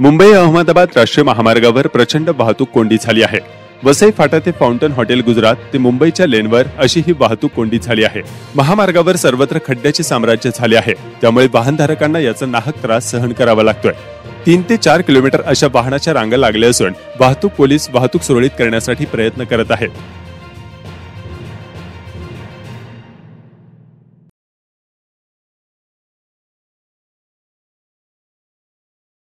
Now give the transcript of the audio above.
मुंबई अहमदाबाद राष्ट्रीय महामार्गावर प्रचंड वाहतूक कोंडी झाली आहे. वसई फाटा ते फाउंटन हॉटेल गुजरात ते मुंबईच्या लेनवर अशी ही वाहतूक कोंडी झाली आहे. महामार्गावर सर्वत्र खड्ड्याचे साम्राज्य झाले आहे. त्यामुळे वाहनधारकांना याचा नाहक त्रास सहन करावा लागतोय. तीन ते चार किलोमीटर अशा वाहनाच्या रांगा लागल्या असून वाहतूक पोलीस वाहतूक सुरळीत करण्यासाठी प्रयत्न करत आहेत.